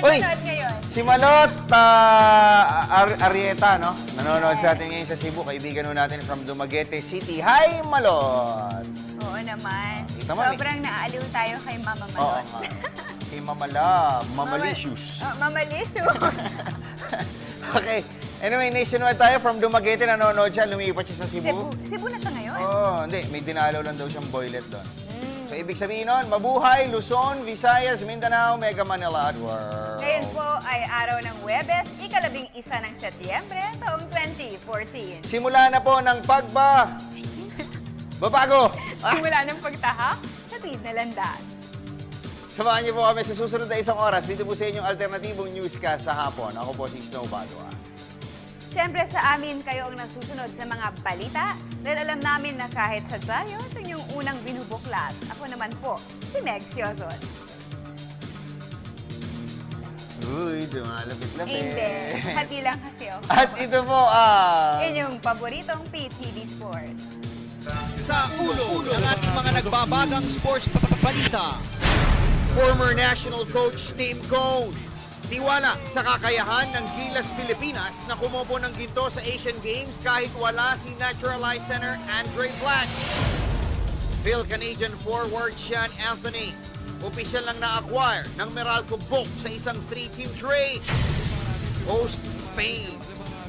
Uy! ngayon? Si Malot ah, Ar- Arieta, no? Nanonood sa atin ngayon sa Cebu. Kaibigan nun natin from Dumaguete City. Hi, Malot! Oo naman. Kita mo, Sobrang naaaliw tayo kay Mama Oo Malot. nga. Kay Mamala, Mamalicious. Oh, Mamalicious. okay. Anyway, nationwide tayo. From Dumaguete, nanonood siya. Lumipat siya sa Cebu. Cebu. Cebu na siya ngayon. Oo, hindi. May dinalaw lang daw siyang boylet doon. So, ibig sabihin nun, mabuhay, Luzon, Visayas, Mindanao, Mega Manila at world. Ngayon po ay araw ng Webes, ikalabing isa ng Setyembre, taong 2014. Simula na po ng pagba... Babago! Simula ng pagtahak sa tuwid na landas. samahan niyo po kami sa susunod na isang oras dito po sa inyong alternatibong newscast sa hapon. Ako po si Snow Bagoa. Siyempre sa amin kayo ang nasusunod sa mga balita dahil alam namin na kahit sa Jayo, ito yung unang binubuklat. Ako naman po, si Meg Siozon. Uy, dumalapit-lapit. Hindi, hati lang kasi ako. At ito po ang... Inyong paboritong PTV Sports. Sa ulo ng ating mga nagbabagang sports balita. Former national coach Tim Cone. Tiwala sa kakayahan ng Gilas Pilipinas na kumupo ng ginto sa Asian Games kahit wala si naturalized center Andre Black. Phil Canadian forward Sean Anthony. Opisyal lang na-acquire ng Meralco Book sa isang three-team trade. Host Spain.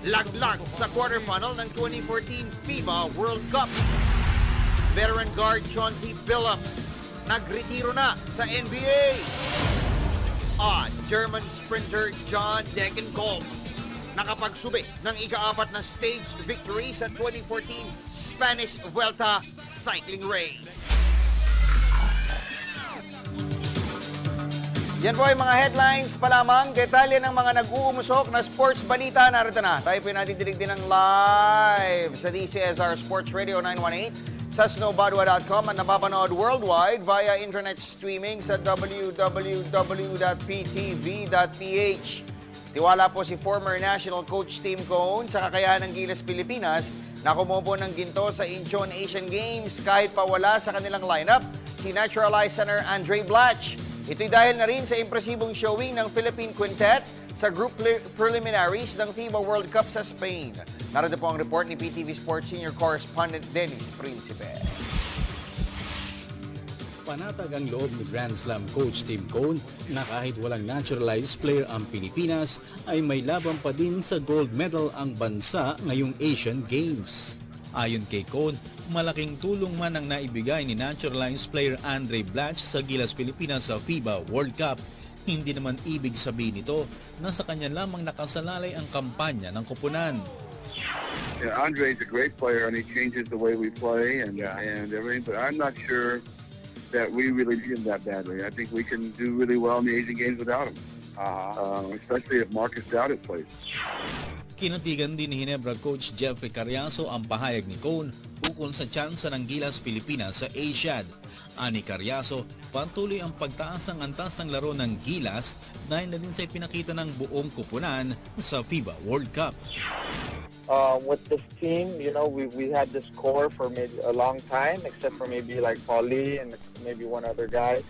Laglag sa quarterfinal ng 2014 FIBA World Cup. Veteran guard Chauncey Billups nagretiro na sa NBA. At German sprinter John Degenkolb nakapagsubi ng ika-apat na stage victory sa 2014 Spanish Vuelta cycling race. Yan po ay mga headlines pa lamang. Detalye ng mga nag-uumusok na sports balita. Narito na. Tayo po yung natidinig din ng live sa DCSR Sports Radio 918 sa snowbadwa.com at napapanood worldwide via internet streaming sa www.ptv.ph. Tiwala po si former national coach Tim Cone sa kakayahan ng Gilas Pilipinas na kumupo ng ginto sa Incheon Asian Games kahit pa wala sa kanilang lineup si naturalized center Andre Blatch. Ito'y dahil na rin sa impresibong showing ng Philippine Quintet sa group pre- preliminaries ng FIBA World Cup sa Spain. Narito po ang report ni PTV Sports Senior Correspondent Dennis Principe. Panatag ang loob ni Grand Slam coach Tim Cone na kahit walang naturalized player ang Pilipinas ay may laban pa din sa gold medal ang bansa ngayong Asian Games. Ayon kay Cone, malaking tulong man ang naibigay ni naturalized player Andre Blatch sa Gilas Pilipinas sa FIBA World Cup. Hindi naman ibig sabihin nito na sa kanya lamang nakasalalay ang kampanya ng koponan. Yeah, Andre's a great player, and he changes the way we play and and everything. But I'm not sure that we really need him that badly. I think we can do really well in the Asian Games without him, uh, especially if Marcus Dowdett plays. Kinatigan din ni Hinebra coach Jeffrey Carriaso ang pahayag ni Cone ukol sa tsansa ng Gilas Pilipinas sa Asiad. Ani Carriaso, patuloy ang pagtaas ng antas ng laro ng Gilas dahil na din sa ipinakita ng buong kupunan sa FIBA World Cup. um, with this team, you know, we, we had this core for maybe a long time, except for maybe like Paulie and maybe one other guy.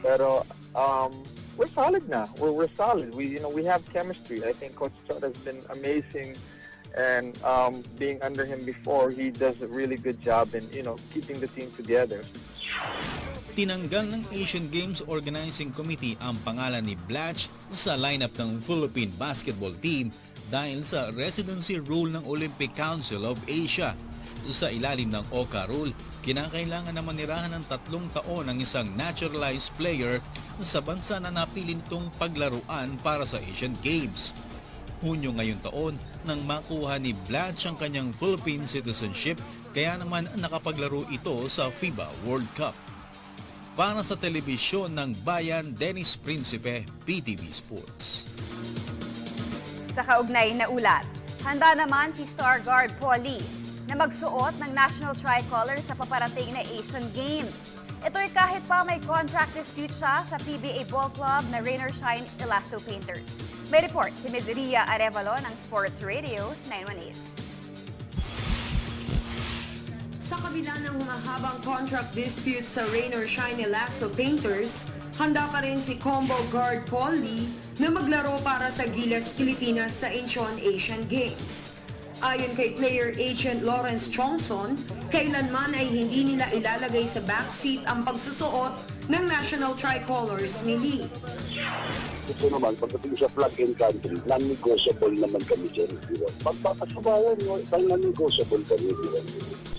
Pero um, we're solid now. We're, we're solid. We, you know, we have chemistry. I think Coach Chot has been amazing. And um, being under him before, he does a really good job in, you know, keeping the team together. Tinanggal ng Asian Games Organizing Committee ang pangalan ni Blatch sa lineup ng Philippine basketball team dahil sa residency rule ng Olympic Council of Asia. Sa ilalim ng OCA rule, kinakailangan na manirahan ng tatlong taon ang isang naturalized player sa bansa na napili nitong paglaruan para sa Asian Games. Hunyo ngayong taon nang makuha ni Blatch ang kanyang Philippine citizenship kaya naman nakapaglaro ito sa FIBA World Cup. Para sa telebisyon ng Bayan, Dennis Principe, PTV Sports. Sa kaugnay na ulat, handa naman si star guard Paulie na magsuot ng national tricolor sa paparating na Asian Games. Ito'y kahit pa may contract dispute siya sa PBA Ball Club na Rain or Shine Elasto Painters. May report si Mizeria Arevalo ng Sports Radio 918. Sa kabila ng mahabang contract dispute sa Rain or Shine Elasto Painters, handa pa rin si combo guard Paul Lee na maglaro para sa Gilas Pilipinas sa Incheon Asian Games. Ayon kay player agent Lawrence Chongson, kailanman ay hindi nila ilalagay sa backseat ang pagsusuot ng national tricolors ni Lee. Ito naman, pagdating sa flag and country, non-negotiable naman kami dyan. Pagpapasabayan non-negotiable kami. Ba?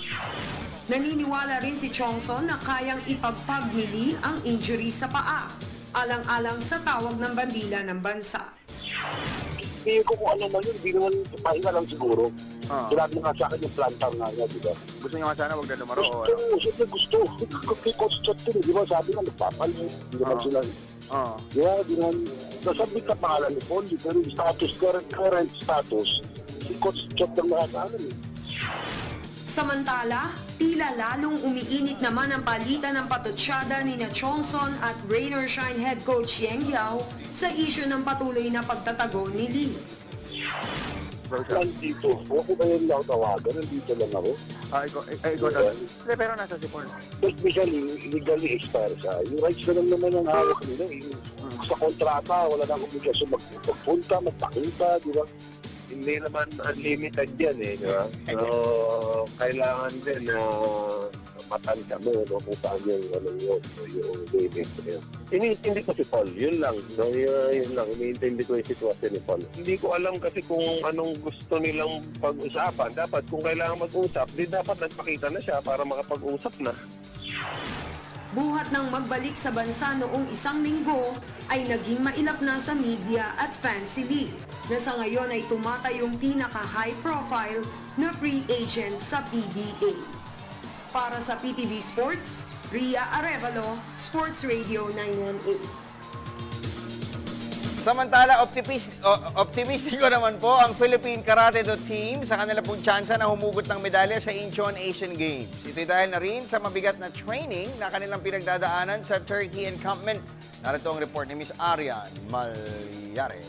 Naniniwala rin si Chongson na kayang ipagpag ni Lee ang injury sa paa, alang-alang sa tawag ng bandila ng bansa. Hindi ko kung ano man yun, hindi naman pahinga lang siguro. Ah. Sinabi nga sa akin yung plantar nga niya, di ba? Gusto niya nga sana wag na lumaro. o Gusto, ano? siyempre gusto. Kay Coach Chat din, di ba? Sabi nga, nagpapalit. Hindi naman Ah. sila. Di ba? Di naman, nasabit ka pangalan ni Paul, pero yung status, current, current status, si Coach Chat lang nakakaalam eh. Samantala, tila lalong umiinit naman ang palitan ng patutsyada ni na Chongson at Rainer Shine head coach Yang Yao sa isyu ng patuloy na pagtatago ni Lee. Nandito, huwag ko yun lang tawagan? Nandito lang ako. Ah, ikaw, eh, eh, ikaw na. Hindi, pero nasa si Paul. Technically, legally expired siya. Yung rights na lang naman ang hawak nila. eh. Sa kontrata, wala na obligasyon mag magpunta, magpakita, di ba? Hindi naman unlimited yan eh, di ba? So, kailangan din na matanda mo no, kung saan yung, ano, yun, yung limit. Yun. Iniintindi ko si Paul, yun lang. No, yun, yun lang, iniintindi ko yung sitwasyon ni Paul. Hindi ko alam kasi kung anong gusto nilang pag-usapan. Dapat kung kailangan mag-usap, di dapat nagpakita na siya para makapag-usap na. Buhat ng magbalik sa bansa noong isang linggo ay naging mailap na sa media at si Lee na sa ngayon ay tumatayong pinaka-high profile na free agent sa PBA. Para sa PTV Sports, Ria Arevalo, Sports Radio 918. Samantala, optimis- o- optimistiko naman po ang Philippine Karate Do Team sa kanila pong tsansa na humugot ng medalya sa Incheon Asian Games. Ito'y dahil na rin sa mabigat na training na kanilang pinagdadaanan sa Turkey encampment. Narito ang report ni Miss Arian Malyare.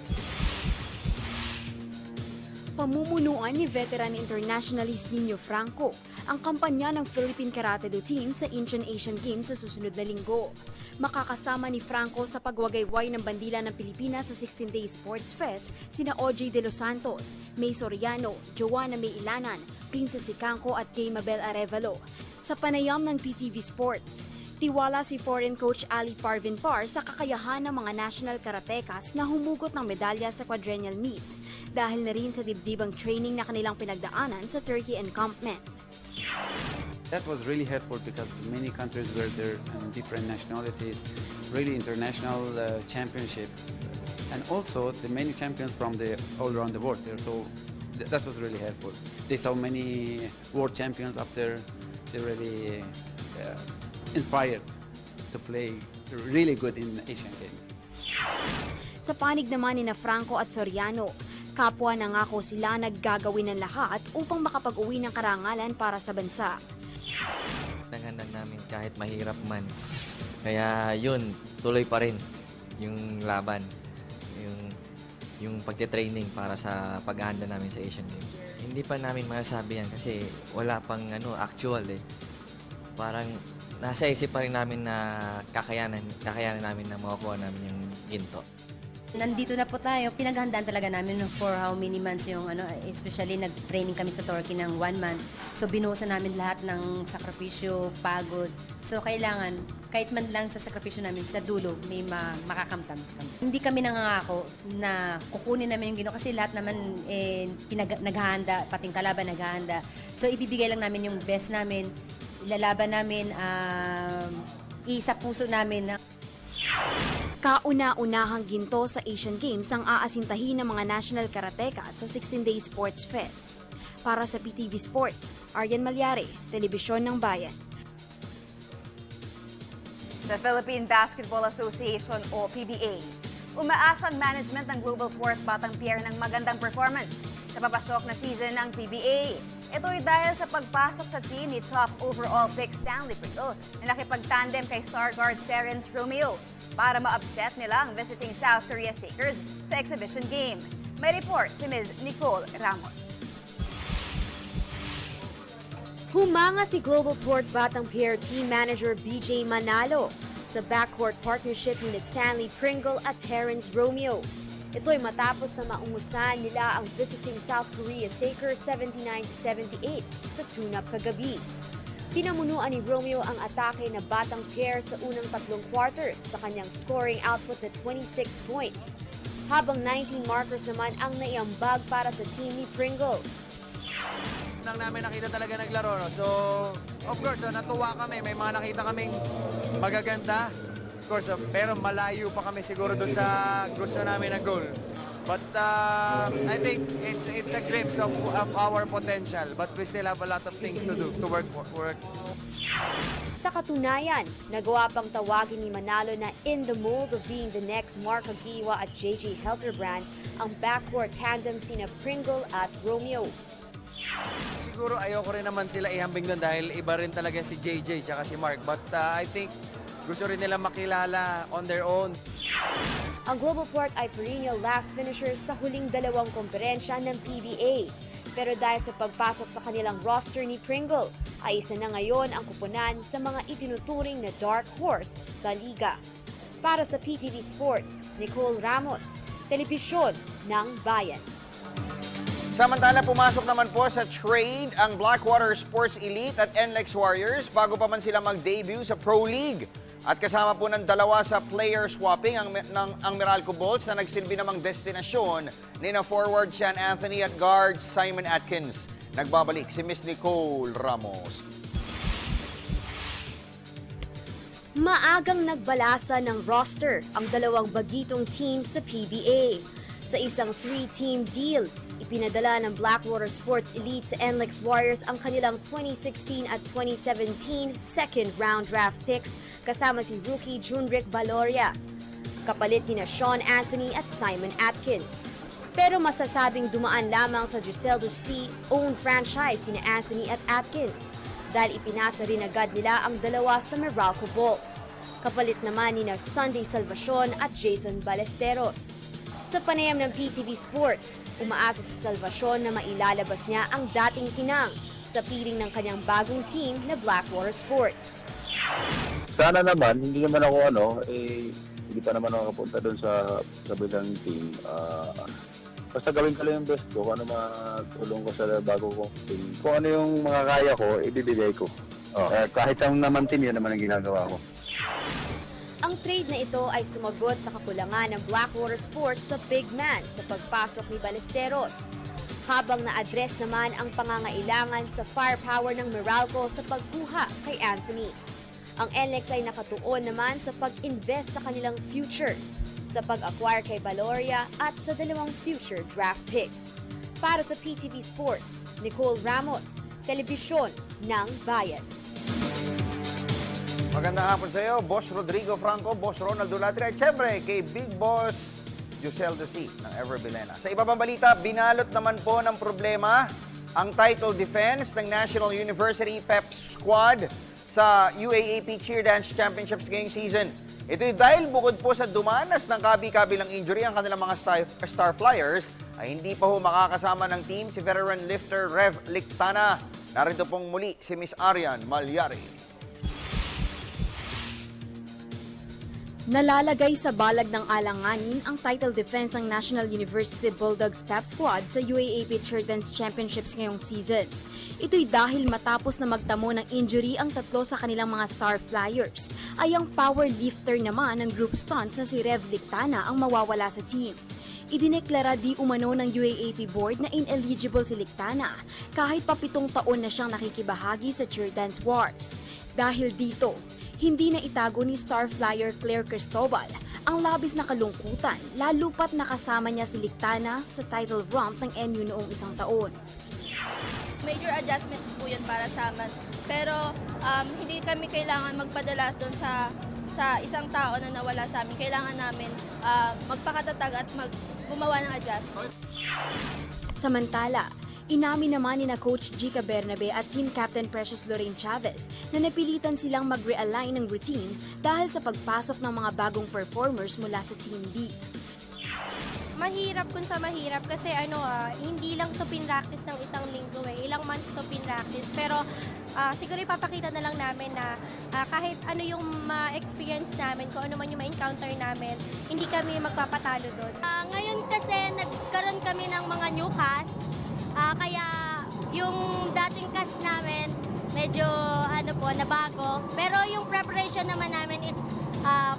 Pamumunuan ni veteran internationalist Nino Franco ang kampanya ng Philippine Karate Do Team sa Incheon Asian Games sa susunod na linggo. Makakasama ni Franco sa pagwagayway ng bandila ng Pilipinas sa 16-day Sports Fest sina OJ De Los Santos, May Soriano, Joanna May Ilanan, Princess Sicanco at Kay Mabel Arevalo. Sa panayam ng PTV Sports, Tiwala si foreign coach Ali Parvin Par sa kakayahan ng mga national karatekas na humugot ng medalya sa quadrennial meet dahil na rin sa dibdibang training na kanilang pinagdaanan sa Turkey encampment. That was really helpful because many countries were there and different nationalities, really international uh, championship, and also the many champions from the all around the world there. So th- that was really helpful. They saw many world champions up there. They really uh, inspired to play really good in Asian Games. Sa panig naman ni na Franco at Soriano, kapwa nangako sila naggagawin ng lahat upang makapag-uwi ng karangalan para sa bansa. Nanghanan namin kahit mahirap man. Kaya yun, tuloy pa rin yung laban. Yung, yung pagte-training para sa paghahanda namin sa Asian Games. Hindi pa namin masasabi yan kasi wala pang ano, actual eh. Parang nasa isip pa rin namin na kakayanan, kakayanan namin na makukuha namin yung ginto. Nandito na po tayo. Pinaghandaan talaga namin for how many months yung ano, especially nag-training kami sa Turkey ng one month. So binuhusan namin lahat ng sakripisyo, pagod. So kailangan, kahit man lang sa sakripisyo namin, sa dulo, may ma- makakamtam. Hindi kami nangangako na kukunin namin yung gino kasi lahat naman eh, pinag- naghahanda, pating kalaban naghahanda. So ibibigay lang namin yung best namin, ilalaban namin, um, isa puso namin na Kauna-unahang ginto sa Asian Games ang aasintahin ng mga national karateka sa 16-day Sports Fest. Para sa PTV Sports, Aryan Malyare, Telebisyon ng Bayan. Sa Philippine Basketball Association o PBA, umaasa ang management ng Global Fourth Batang Pierre ng magandang performance sa papasok na season ng PBA. Ito'y dahil sa pagpasok sa team ni top overall pick Stanley Pringle na nakipag-tandem kay star guard Terence Romeo para ma-upset nila ang visiting South Korea Sakers sa exhibition game. May report si Ms. Nicole Ramos. Humanga si Global Port Batang Pierre Team Manager BJ Manalo sa backcourt partnership ni Stanley Pringle at Terence Romeo Ito ay matapos na maungusan nila ang visiting South Korea Saker 79-78 sa tune-up kagabi. Pinamunuan ni Romeo ang atake na batang pair sa unang tatlong quarters sa kanyang scoring output na 26 points. Habang 19 markers naman ang naiambag para sa team ni Pringle. Nang namin nakita talaga naglaro. No? So, of course, so, natuwa kami. May mga nakita kaming magaganda. Of course, so, pero malayo pa kami siguro doon sa gusto namin na goal. But uh, I think it's it's a glimpse of, of our potential. But we still have a lot of things to do, to work work. Sa katunayan, nagawa pang tawagin ni Manalo na in the mold of being the next Mark Agiwa at JJ Helterbrand ang backcourt tandem sina Pringle at Romeo. Siguro ayoko rin naman sila ihambing doon dahil iba rin talaga si JJ tsaka si Mark. But uh, I think gusto rin nila makilala on their own. Ang Global Port ay perennial last finisher sa huling dalawang komperensya ng PBA. Pero dahil sa pagpasok sa kanilang roster ni Pringle, ay isa na ngayon ang kupunan sa mga itinuturing na dark horse sa liga. Para sa PTV Sports, Nicole Ramos, Telebisyon ng Bayan. Samantala, pumasok naman po sa trade ang Blackwater Sports Elite at NLEX Warriors bago pa man sila mag-debut sa Pro League. At kasama po ng dalawa sa player swapping ang, ng, ang Meralco Bolts na nagsilbi namang destinasyon ni na forward Sean Anthony at guard Simon Atkins. Nagbabalik si Miss Nicole Ramos. Maagang nagbalasa ng roster ang dalawang bagitong teams sa PBA. Sa isang three-team deal, ipinadala ng Blackwater Sports Elite sa NLEX Warriors ang kanilang 2016 at 2017 second round draft picks kasama si rookie Junrick Valoria. Kapalit ni na Sean Anthony at Simon Atkins. Pero masasabing dumaan lamang sa Giseldo C own franchise sina Anthony at Atkins dahil ipinasa rin agad nila ang dalawa sa Meralco Bolts. Kapalit naman ni na Sunday Salvacion at Jason Ballesteros. Sa panayam ng PTV Sports, umaasa si Salvacion na mailalabas niya ang dating tinang sa piling ng kanyang bagong team na Blackwater Sports. Sana naman, hindi naman ako ano, eh, hindi pa naman ako kapunta doon sa kabilang team. Ah, basta gawin ko lang yung best ko, kung ano matulong ko sa bago kong team. Kung ano yung mga kaya ko, ibibigay ko. Eh, kahit ang naman team, yun naman ang ginagawa ko. Ang trade na ito ay sumagot sa kakulangan ng Blackwater Sports sa big man sa pagpasok ni Ballesteros. Habang na-address naman ang pangangailangan sa firepower ng Meralco sa pagkuha kay Anthony. Ang NLEX ay nakatuon naman sa pag-invest sa kanilang future, sa pag-acquire kay Valoria at sa dalawang future draft picks. Para sa PTV Sports, Nicole Ramos, Telebisyon ng Bayan. Magandang hapon sa iyo, Boss Rodrigo Franco, Boss Ronald Dulatri, at syempre kay Big Boss Giseldo C ng Ever Bilena. Sa iba pang balita, binalot naman po ng problema ang title defense ng National University Pep Squad sa UAAP Cheer Dance Championships ngayong season. Ito'y dahil bukod po sa dumanas ng kabi-kabilang injury ang kanilang mga star, star flyers, ay hindi pa ho makakasama ng team si veteran lifter Rev Lictana. Narito pong muli si Miss Arian Malyari. Nalalagay sa balag ng alanganin ang title defense ng National University Bulldogs PEP Squad sa UAAP Dance Championships ngayong season. Ito'y dahil matapos na magtamo ng injury ang tatlo sa kanilang mga star flyers, ay ang power lifter naman ng group stunts na si Rev Lictana ang mawawala sa team. Idineklara di umano ng UAAP board na ineligible si Lictana kahit pa pitong taon na siyang nakikibahagi sa dance wars. Dahil dito, hindi na itago ni star flyer Claire Cristobal ang labis na kalungkutan lalo pat nakasama niya si Lictana sa title romp ng NU noong isang taon. Major adjustment po yun para sa amin. Pero um, hindi kami kailangan magpadala doon sa sa isang tao na nawala sa amin. Kailangan namin uh, magpakatatag at mag gumawa ng adjustment. Samantala, inamin naman ni na Coach Gika Bernabe at Team Captain Precious Lorraine Chavez na napilitan silang mag-realign ng routine dahil sa pagpasok ng mga bagong performers mula sa Team B. Mahirap kung sa mahirap kasi ano ah, hindi lang to pinractice ng isang linggo eh. Ilang months to pinractice. Pero ah, siguro ipapakita na lang namin na ah, kahit ano yung ma-experience namin, kung ano man yung ma-encounter namin, hindi kami magpapatalo doon. Ah, ngayon kasi nagkaroon kami ng mga new cast, ah, kaya yung dating cast namin medyo ano po, nabago. Pero yung preparation naman namin is ah,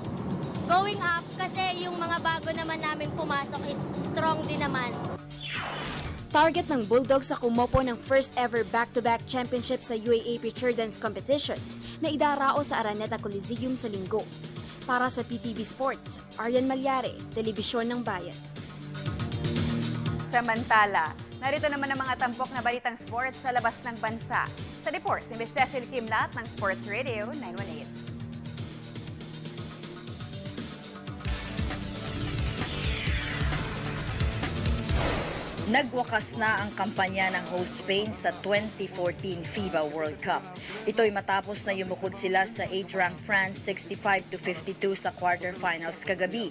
going up kasi yung mga bago naman namin pumasok is strong din naman. Target ng Bulldogs sa kumopo ng first ever back-to-back championship sa UAAP Chair Dance competitions na idarao sa Araneta Coliseum sa linggo. Para sa PTV Sports, Aryan Malyare, Telebisyon ng Bayan. Samantala, narito naman ang mga tampok na balitang sports sa labas ng bansa. Sa report ni Ms. Cecil Kimlat ng Sports Radio 918. Nagwakas na ang kampanya ng host Spain sa 2014 FIBA World Cup. Ito'y matapos na yumukod sila sa 8-ranked France 65 to 52 sa quarterfinals kagabi.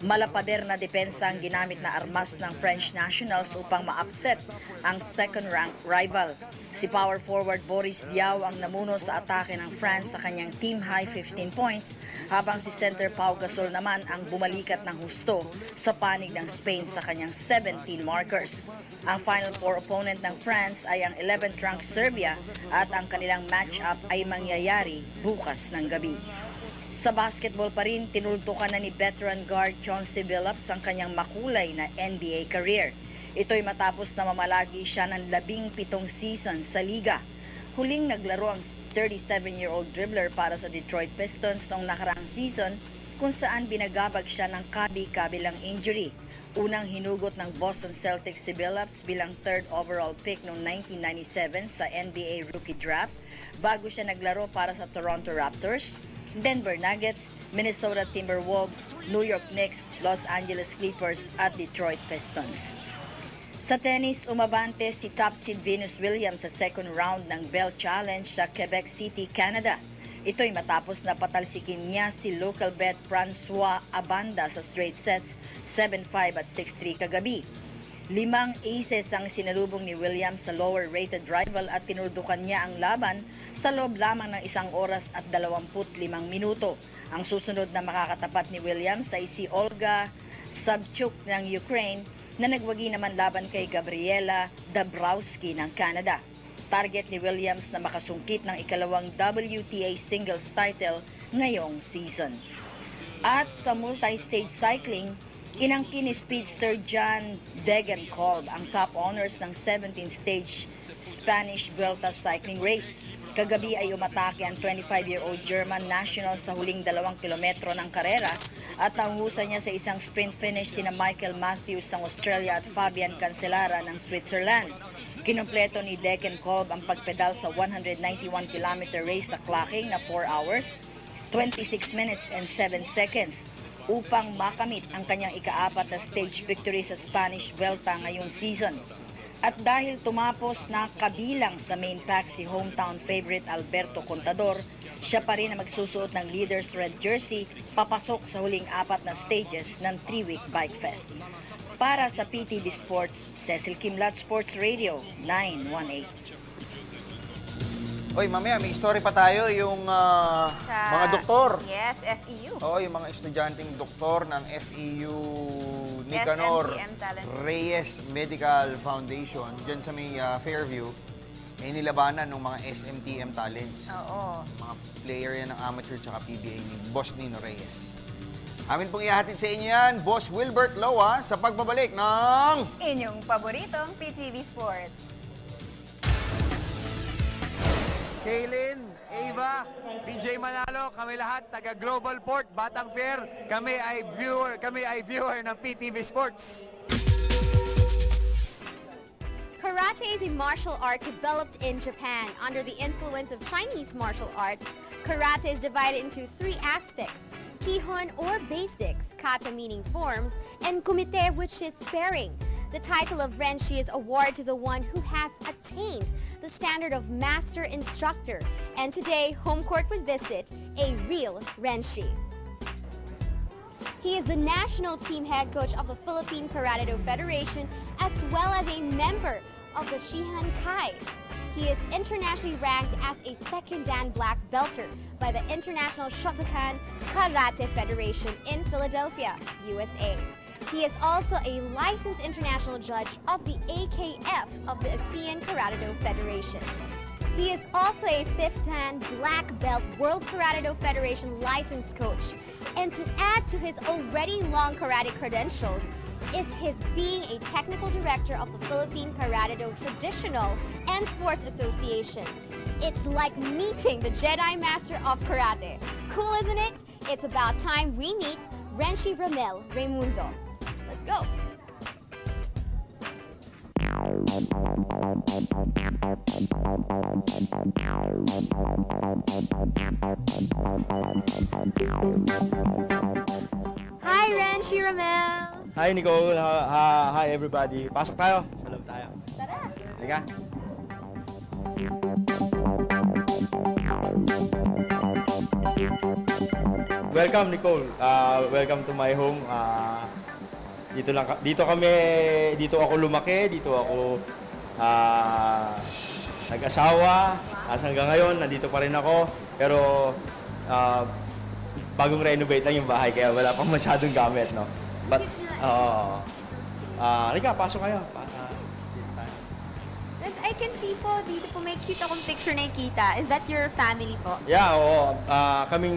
Malapader na depensa ang ginamit na armas ng French nationals upang ma-upset ang second-ranked rival. Si power forward Boris Diaw ang namuno sa atake ng France sa kanyang team high 15 points habang si center Pau Gasol naman ang bumalikat ng husto sa panig ng Spain sa kanyang 17 markers. Ang final four opponent ng France ay ang 11th ranked Serbia at ang kanilang match-up ay mangyayari bukas ng gabi. Sa basketball pa rin, tinultukan na ni veteran guard Chauncey Billups ang kanyang makulay na NBA career. Ito'y matapos na mamalagi siya ng labing pitong season sa liga. Huling naglaro ang 37-year-old dribbler para sa Detroit Pistons noong nakaraang season kung saan binagabag siya ng kabi-kabilang injury. Unang hinugot ng Boston Celtics si Billups bilang third overall pick noong 1997 sa NBA rookie draft bago siya naglaro para sa Toronto Raptors, Denver Nuggets, Minnesota Timberwolves, New York Knicks, Los Angeles Clippers at Detroit Pistons. Sa tennis, umabante si top seed Venus Williams sa second round ng Bell Challenge sa Quebec City, Canada. Ito'y matapos na patalsikin niya si local bet Francois Abanda sa straight sets 7-5 at 6-3 kagabi. Limang aces ang sinalubong ni Williams sa lower-rated rival at tinuldukan niya ang laban sa loob lamang ng isang oras at 25 minuto. Ang susunod na makakatapat ni Williams ay si Olga Sabchuk ng Ukraine na nagwagi naman laban kay Gabriela Dabrowski ng Canada. Target ni Williams na makasungkit ng ikalawang WTA singles title ngayong season. At sa multi-stage cycling, Inangkin ni speedster John Degenkolb ang top honors ng 17th stage Spanish Vuelta cycling race. Kagabi ay umatake ang 25-year-old German national sa huling dalawang kilometro ng karera at nangusan niya sa isang sprint finish sina Michael Matthews ng Australia at Fabian Cancellara ng Switzerland. Kinumpleto ni Degenkolb ang pagpedal sa 191-kilometer race sa clocking na 4 hours, 26 minutes and 7 seconds upang makamit ang kanyang ikaapat na stage victory sa Spanish Vuelta ngayong season. At dahil tumapos na kabilang sa main pack si hometown favorite Alberto Contador, siya pa rin ang magsusuot ng leader's red jersey papasok sa huling apat na stages ng 3-week Bike Fest. Para sa PTV Sports, Cecil Kimlat Sports Radio 918. Oy, mamaya may story pa tayo yung ah, Sa- mga doktor. Yes, FEU. Oo, yung mga estudyanteng doktor ng FEU Nicanor. Reyes Medical Foundation dyan sa may ah, Fairview ay nilabanan ng mga SMTM talents. Oo. Mga player yan ng amateur tsaka PBA ni Boss Nino Reyes. Amin pong ihahatid sa inyo yan, Boss Wilbert Loa, sa pagbabalik ng... Inyong paboritong PTV Sports. Kaylin, Ava, BJ Manalo, kami lahat taga Global Port, Batang Fair. Kami ay viewer, kami ay viewer ng PTV Sports. Karate is a martial art developed in Japan under the influence of Chinese martial arts. Karate is divided into three aspects. Kihon or basics, kata meaning forms, and kumite which is sparring. The title of Renshi is awarded to the one who has attained the standard of master instructor. And today, Home Court would visit a real Renshi. He is the national team head coach of the Philippine Karate Do Federation as well as a member of the Shihan Kai. He is internationally ranked as a second Dan black belter by the International Shotokan Karate Federation in Philadelphia, USA. He is also a licensed international judge of the AKF of the ASEAN Karate Do Federation. He is also a fifth Dan black belt World Karate Do Federation licensed coach. And to add to his already long karate credentials, is his being a technical director of the Philippine Karate Do Traditional and Sports Association. It's like meeting the Jedi Master of Karate. Cool, isn't it? It's about time we meet Renshi Ramel Raimundo. Let's go. Hi, Renshi Ramel. Hi Nicole, Ha- hi everybody. Pasok tayo. Sa loob tayo. Tara. Halika. Welcome Nicole. Uh, welcome to my home. Uh, dito lang dito kami dito ako lumaki, dito ako ah, nag-asawa. As hanggang ngayon nandito pa rin ako. Pero ah, bagong renovate lang yung bahay kaya wala pang masyadong gamit, no. But oo. Ah, halika, pasok kayo. Pa- tayo. Yes, I can see po, dito po may cute akong picture na ikita. Is that your family po? Yeah, oo. Ah, kaming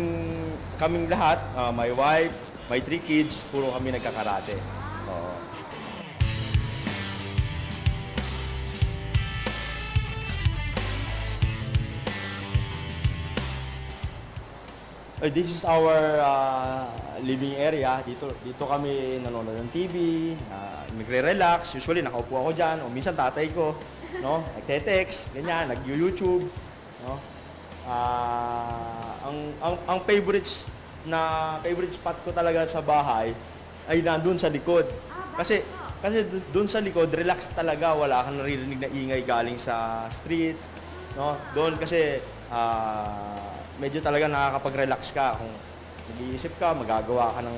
kaming lahat, ah, my wife, my three kids, puro kami nagkakarate. This is our ah, living area. Dito dito kami nanonood ng TV, uh, nagre-relax. Usually nakaupo ako diyan o minsan tatay ko, no? Nagte-text, ganyan, nag-YouTube, no? Ah, ang ang ang favorites na favorite spot ko talaga sa bahay ay nandun sa likod. Kasi kasi dun sa likod, relax talaga, wala kang naririnig na ingay galing sa streets, no? Doon kasi ah, medyo talaga nakakapag-relax ka kung nag-iisip ka, magagawa ka ng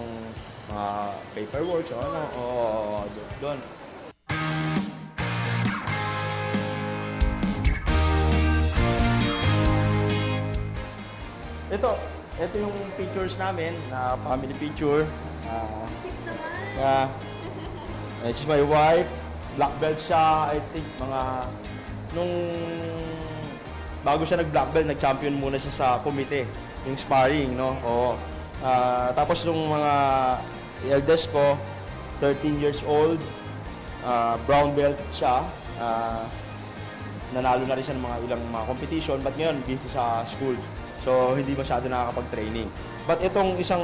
mga paperwork o ano, oo, doon. Ito, ito yung pictures namin, na family picture. Ah, yeah. This is my wife. Black belt siya, I think, mga... Nung bago siya nag-black belt, nag-champion muna siya sa komite. Yung sparring, no? Oo. Ah, tapos nung mga eldest ko, 13 years old, ah, brown belt siya. Ah, nanalo na rin siya ng mga ilang mga competition, but ngayon busy sa school. So, hindi masyado nakakapag-training. But itong isang,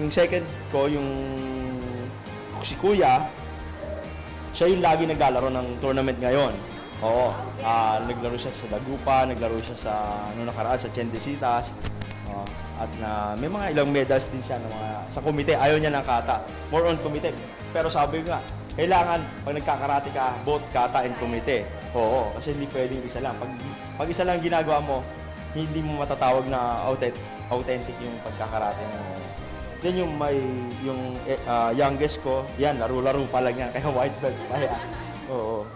yung second ko, yung si Kuya, siya yung lagi naglalaro ng tournament ngayon. Oo. Ah, naglaro siya sa Dagupa, naglaro siya sa ano nakaraan sa Chendesitas. Oo. at na may mga ilang medals din siya ng mga sa komite. Ayaw niya ng kata. More on komite. Pero sabi nga, kailangan pag nagkakarate ka, both kata and komite. Oo, kasi hindi pwedeng isa lang. Pag, pag isa lang ginagawa mo, hindi mo matatawag na authentic, yung pagkakarate mo. Then yung may yung ah, youngest ko, yan laro-laro pa lang yan kaya white belt pa yan. Oo,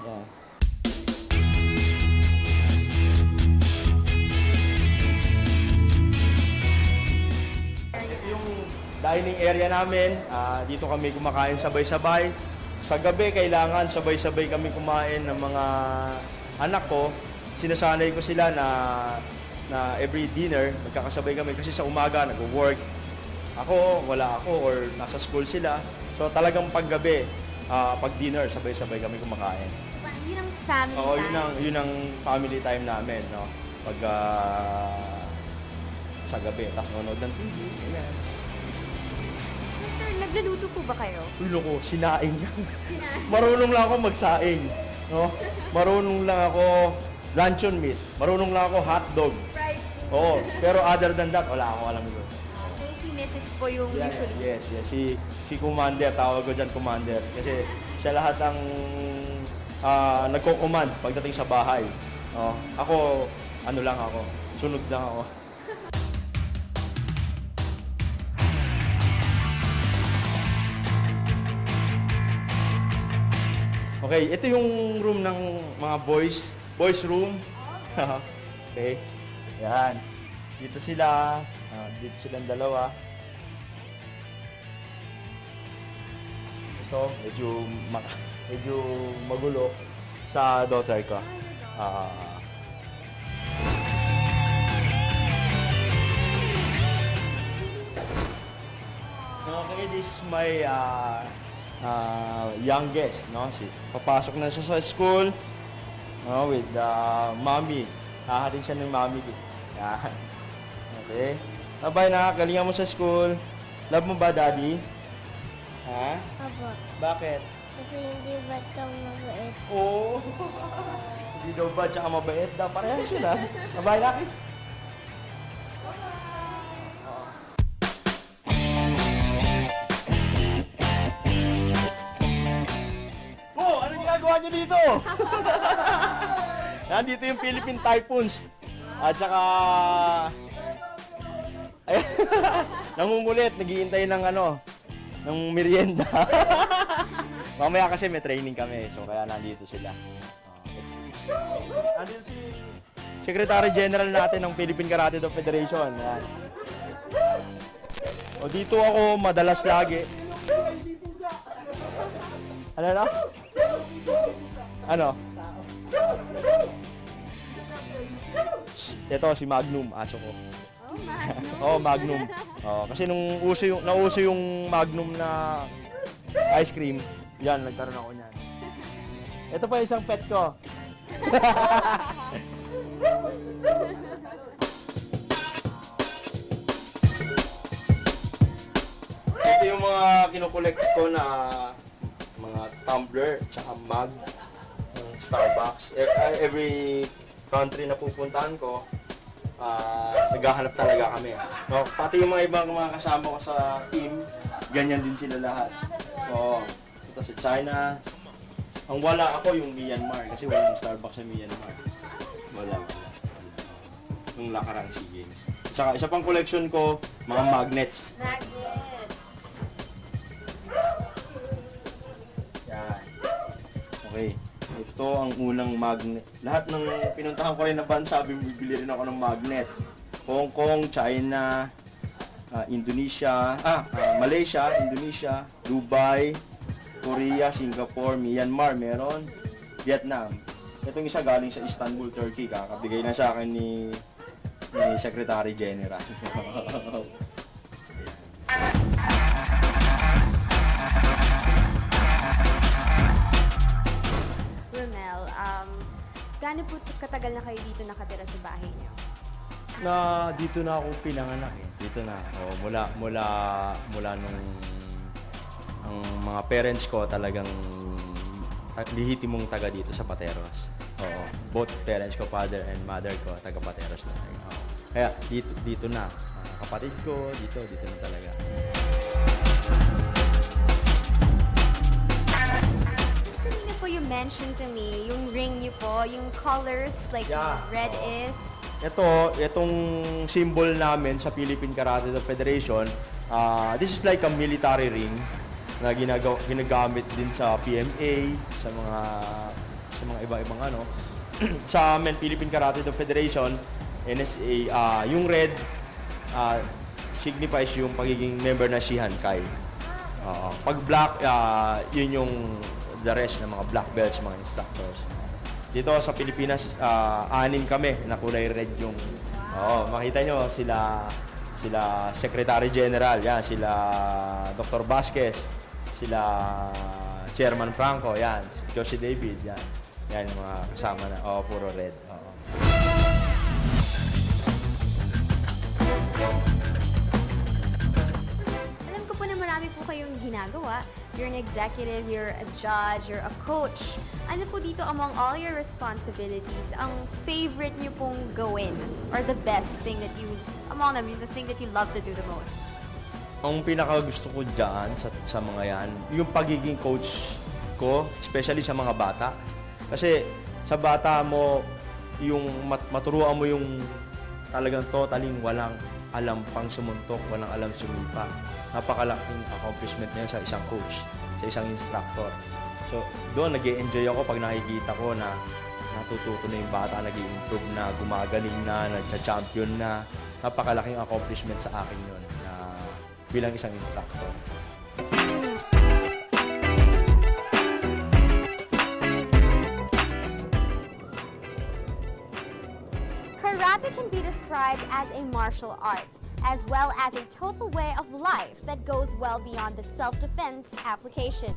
dining area namin, ah, dito kami kumakain sabay-sabay. Sa gabi, kailangan sabay-sabay kami kumain ng mga anak ko. Sinasanay ko sila na na every dinner, magkakasabay kami kasi sa umaga nag-work. Ako, wala ako or nasa school sila. So talagang paggabi, ah, pag dinner, sabay-sabay kami kumakain. Yun ang family Oo, yun ang, yun ang family time namin, no? Pag ah, sa gabi, tapos nanonood ng TV, ganyan. Nagluluto po ba kayo? Ulo ko, sinaing. Marunong lang ako magsaing. No? Marunong lang ako luncheon meat. Marunong lang ako hotdog. Fried Oo, pero other than that, wala akong alam yun. So, si Mrs. po yung Yes, usually. yes, yes. Si, si Commander, tawag ko dyan Commander. Kasi siya lahat ang ah, nagko-command pagdating sa bahay. Oh, ako, ano lang ako, sunod lang ako. Okay, ito yung room ng mga boys boys room. okay. Yan. Dito sila. Ah, dito silang dalawa. Ito, medyo, ma- medyo magulo sa daughter ko. Ah, Okay, this is my uh, uh, youngest, no? Si, papasok na siya sa school no, with uh, mommy. Hahatin siya ng mommy. Yan. Okay. Bye na, galingan mo sa school. Love mo ba, daddy? Ha? Apo. Bakit? Kasi hindi ba't kang mabait? Oo. Hindi daw ba tsaka mabait daw? Parehas yun ah. Bye na, niyo dito? Nandito yung Philippine Typhoons. At saka... Ay, nangungulit, naghihintay ng ano, ng merienda. Mamaya kasi may training kami, so kaya nandito sila. Nandito si Secretary General natin ng Philippine Karate Do Federation. Yan. O dito ako madalas lagi. Ano na? Ano? Ito si Magnum, aso ko. Oh, Magnum. oh, kasi nung uso yung nauso yung Magnum na ice cream, yan nagkaroon ako niyan. Ito pa isang pet ko. Ito yung mga kinokolekt ko na mga tumbler tsaka mug ng Starbucks. E- uh, Every country na pupuntahan ko, ah, naghahanap talaga kami. No, pati yung mga ibang mga kasama ko sa team, ganyan din sila lahat. Oo. Ito sa China. Ang wala ako yung Myanmar kasi walang Starbucks sa Myanmar. Wala. wala. Yung lakarang SEA Games. Saka isa pang collection ko, mga magnets. Yan. Okay. Ito ang unang magnet. Lahat ng pinuntahan ko rin na bansa, bibili rin ako ng magnet. Hong Kong, China, ah, Indonesia, ah, ah, Malaysia, Indonesia, Dubai, Korea, Singapore, Myanmar, meron, Vietnam. Itong isa galing sa Istanbul, Turkey. Kakabigay na sa akin ni, ni Secretary General. gaano po katagal na kayo dito nakatira sa bahay niyo? na dito na ako pinanganak eh. Dito na. Oh, mula mula mula nung ang mga parents ko talagang ta- lihitimong taga dito sa Pateros. Oo. Both parents ko, father and mother ko, taga Pateros na. Oo. Kaya dito dito na. Kapatid ko dito dito na talaga. Mentioned to me, yung ring niyo po, yung colors, like Yeah. yung red is, Ito, itong symbol namin sa Philippine Karate Federation, ah, this is like a military ring na ginagaw, ginagamit din sa PMA, sa mga sa mga iba-ibang ano. sa amin, Philippine Karate Federation, NSA, ah, yung red ah, signifies yung pagiging member ng Shihan Kai. Oo. pag black, ah, yun yung the rest ng mga black belts, mga instructors. Dito sa Pilipinas, ah, anim kami na kulay red yung... Oo, makita nyo sila sila Secretary General, yan, sila Dr. Vasquez, sila Chairman Franco, yan, si Josie David, yan. Yan yung mga kasama na, oh, puro red. Oo. alam ko po na marami po kayong ginagawa. You're an executive, you're a judge, you're a coach. Ano po dito among all your responsibilities, ang favorite niyo pong gawin? Or the best thing that you, among them, the thing that you love to do the most? Ang pinaka gusto ko dyan sa, sa mga yan, yung pagiging coach ko, especially sa mga bata. Kasi sa bata mo, yung mat, maturuan mo yung talagang totaling walang alam pang sumuntok, walang alam sumipa. Napakalaking accomplishment niyan sa isang coach, sa isang instructor. So, doon nag enjoy ako pag nakikita ko na natututo na yung bata, nag improve na, gumagaling na, nagcha-champion na. Napakalaking accomplishment sa akin yun na bilang isang instructor. Karate can be described as a martial art, as well as a total way of life that goes well beyond the self-defense applications.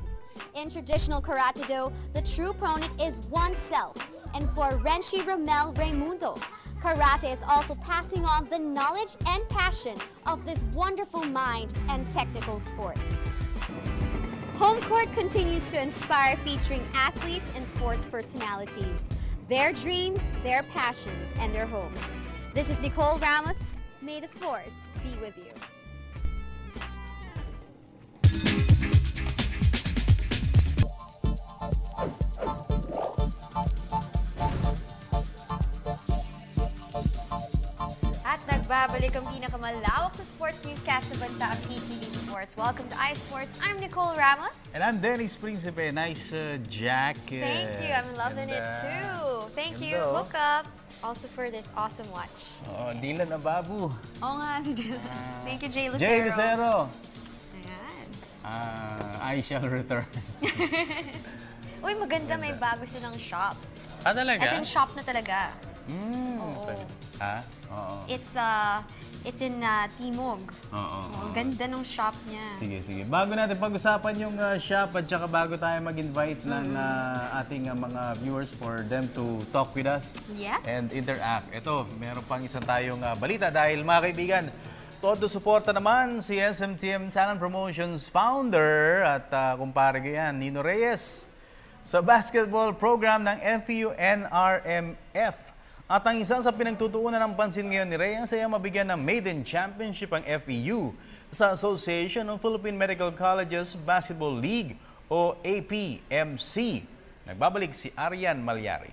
In traditional karate do, the true opponent is oneself. And for Renshi Ramel Raimundo, karate is also passing on the knowledge and passion of this wonderful mind and technical sport. Home Court continues to inspire featuring athletes and sports personalities. Their dreams, their passions, and their hopes. This is Nicole Ramos. May the force be with you. At nagbabalik ang pinakamalawak na sports newscast sa bansa ang PTV Sports. Welcome to iSports. I'm Nicole Ramos. And I'm Dennis Principe. Nice uh, jacket. Thank you. I'm loving it Ganda. too. Thank you. Ganda, oh. Hook up. Also for this awesome watch. Oh, Dylan Ababu. Oo nga, si Dylan. Thank you, Jay Lucero. Jay Lucero. Ayan. Ah, I shall return. Uy, maganda. May bago silang shop. ah, talaga? As in, shop na talaga. Mm, Oo. Ah, oo. It's, uh, it's in uh, Timog. Oo. Ang ganda ng shop niya. Sige, sige. Bago natin pag-usapan yung uh, shop at saka bago tayo mag-invite ng Mm-hmm. uh, ating uh, mga viewers for them to talk with us Yes. and interact. Ito, meron pang isang tayong uh, balita dahil mga kaibigan, todo suporta naman si SMTM Talent Promotions founder at uh, kumpare ko yan, Nino Reyes sa basketball program ng FEU NRMF. At ang isa sa pinagtutuunan ng pansin ngayon ni ay ang mabigyan ng maiden championship ang FEU sa Association of Philippine Medical Colleges Basketball League o APMC. Nagbabalik si Arian Malyari.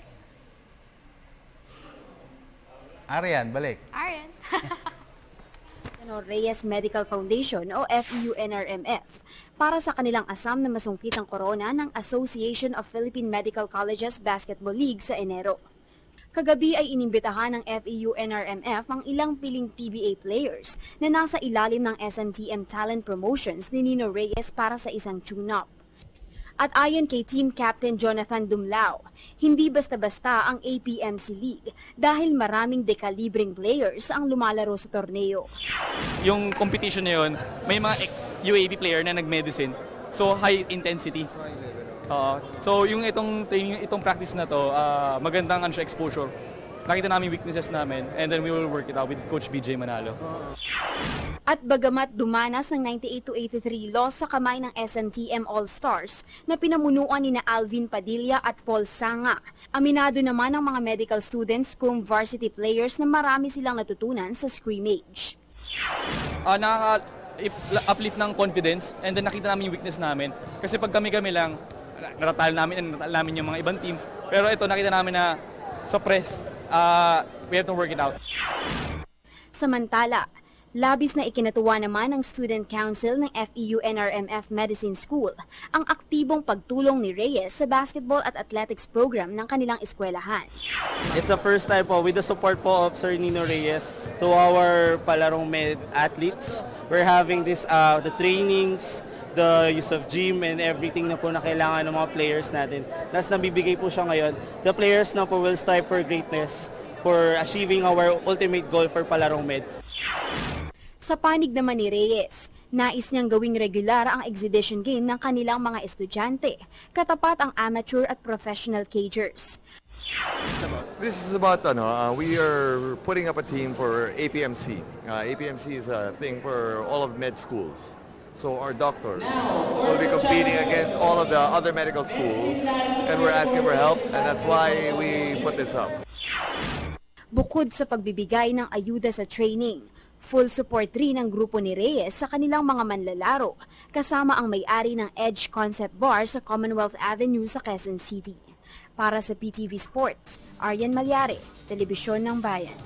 Arian, balik. Arian. ano, Reyes Medical Foundation o FEU-NRMF para sa kanilang asam na masungkit ang korona ng Association of Philippine Medical Colleges Basketball League sa Enero. Kagabi ay inimbitahan ng FEU-NRMF ang ilang piling PBA players na nasa ilalim ng SMTM Talent Promotions ni Nino Reyes para sa isang tune-up. At ayon kay Team Captain Jonathan Dumlao, hindi basta-basta ang APMC League dahil maraming dekalibring players ang lumalaro sa torneo. yung competition na yun, may mga ex-UAB player na nag-medicine. So, high intensity. Oo. so, yung itong, training, itong practice na to, ah, magandang ano exposure. Nakita namin weaknesses namin and then we will work it out with Coach BJ Manalo. At bagamat dumanas ng 98 to 83 loss sa kamay ng SMTM All-Stars na pinamunuan ni na Alvin Padilla at Paul Sanga, aminado naman ng mga medical students kung varsity players na marami silang natutunan sa scrimmage. Ah, nakaka-uplift ng confidence and then nakita namin yung weakness namin. Kasi pag kami-kami lang, natatalo namin and natatalo namin yung mga ibang team. Pero ito, nakita namin na sa press, ah, we have to work it out. Samantala, labis na ikinatuwa naman ng Student Council ng FEU-NRMF Medicine School ang aktibong pagtulong ni Reyes sa basketball at athletics program ng kanilang eskwelahan. It's the first time po with the support po of Sir Nino Reyes to our palarong med athletes. We're having this uh, the trainings, the use of gym and everything na po na kailangan ng mga players natin. Nas nabibigay po siya ngayon. The players na po will strive for greatness for achieving our ultimate goal for palarong med. Sa panig naman ni Reyes, nais niyang gawing regular ang exhibition game ng kanilang mga estudyante, katapat ang amateur at professional cagers. This is about, ano, uh, we are putting up a team for APMC. Uh, APMC is a thing for all of med schools. So our doctors will be competing against all of the other medical schools and we're asking for help and that's why we put this up. Bukod sa pagbibigay ng ayuda sa training, full support rin ang grupo ni Reyes sa kanilang mga manlalaro, kasama ang may-ari ng Edge Concept Bar sa Commonwealth Avenue sa Quezon City. Para sa PTV Sports, Aryan Malyari, Telebisyon ng Bayan.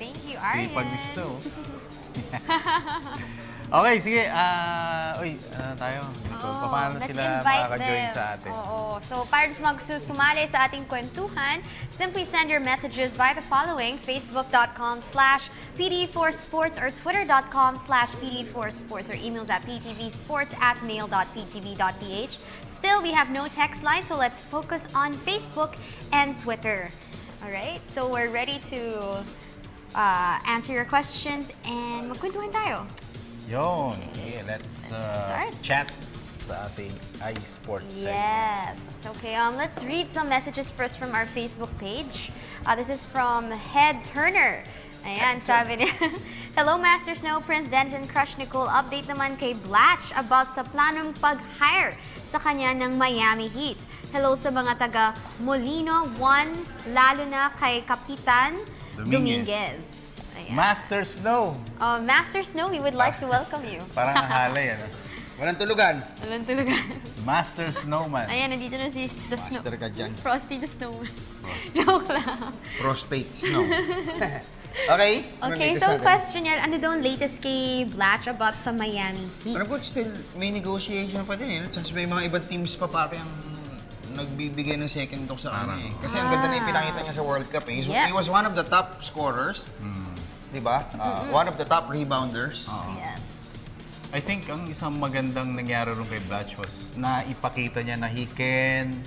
Thank you, gusto. Okay, sige. Ah, uy, ano tayo? Oh, paano let's sila invite makaka-join them. sa atin? Oo. So, para sa magsusumali sa ating kwentuhan, simply send your messages via the following, facebook.com slash pd4sports or twitter.com slash pd4sports or emails at ptvsports at mail.ptv.ph. Still, we have no text line, so let's focus on Facebook and Twitter. All right? So, we're ready to uh, answer your questions and magkwentuhan tayo. Yun. Sige, let's uh, start. chat sa ating iSports. Yes. Okay, um, let's read some messages first from our Facebook page. Uh, this is from Head Turner. Ayan, sabi niya, Hello, Master Snow, Prince Dennis and Crush Nicole. Update naman kay Blatch about sa planong pag-hire sa kanya ng Miami Heat. Hello sa mga taga Molino 1, lalo na kay Kapitan Dominguez. Dominguez. Ayan. Master Snow. Uh, Master Snow, we would like to welcome you. Parang halay, ano? Walang tulugan. Walang tulugan. Master Snowman. Ayan, nandito na si The Snow. Master ka dyan. Frosty the Snowman. Joke lang. Prostate snow. okay? Okay, so natin? question yan, ano daw ang latest kay Blatch about sa Miami Heat? Ano po, still may negotiation pa din eh. Tapos may mga ibang teams pa pare ang nagbibigay ng second talk sa kanya eh. Kasi ang ganda na yung pinakita niya sa World Cup eh. He's- Yes. He was one of the top scorers. Di ba? Uh, Mhm. One of the top rebounders. Yes. I think ang isang magandang nangyari rin kay Blatch was na ipakita niya na he can,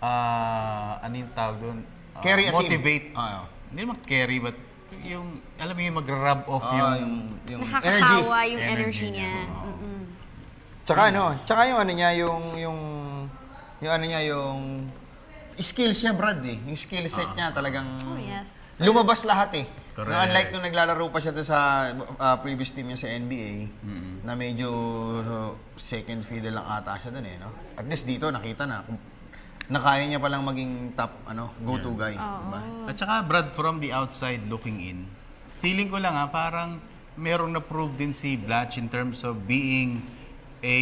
ah, ano yung tawag doon? Ah, Carry a team. motivate. Ah, Hindi naman carry, but yung, alam mo yung mag-rub off Ah, yung, yung- yung Nakakahawa yung energy, niya. Mm-mm. Tsaka ano, tsaka yung ano niya, yung, yung, yung ano niya, yung skills niya, Brad eh. Yung skill set niya talagang Oh, yes. lumabas lahat eh. Correct. Na unlike nung naglalaro pa siya doon sa uh, previous team niya sa NBA, na medyo uh, second fiddle lang ata siya doon eh, no? At least dito nakita na kung na kaya niya palang maging top ano, go-to guy, diba? At saka Brad, from the outside looking in, feeling ko lang ha, parang merong na-prove din si Blatch in terms of being a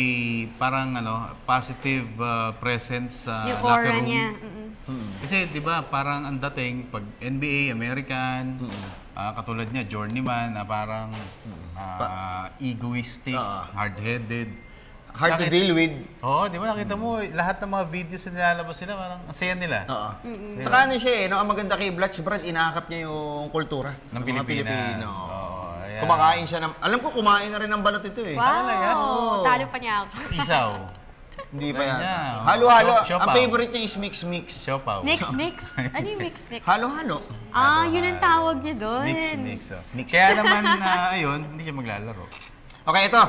parang ano positive uh, presence sa yung locker aura room. niya. mm-mm. Kasi 'di ba parang ang dating pag NBA American ah, katulad niya journeyman na parang ah, egoistic, hard-headed. Hard to deal with. Oo, di ba nakita mo lahat ng mga videos na nilalabas nila parang ang saya nila. Oo. Tsaka ano siya eh, no, ang maganda kay Blatch, Brad, inakap niya yung kultura ng mga Pilipinas. Pilipino. Oo, ayan. Kumakain siya ng, alam ko kumain na rin ng balot ito eh. Wow! Talo pa niya ako. Isaw. Hindi pa yan. Halo-halo. Ang favorite niya is mix-mix. Siopaw. Mix-mix? Ano yung mix-mix? Halo-halo. Ah, yun ang tawag niya doon. Mix, mix. Oh. Kaya naman, na ayun, hindi siya maglalaro. Okay, ito.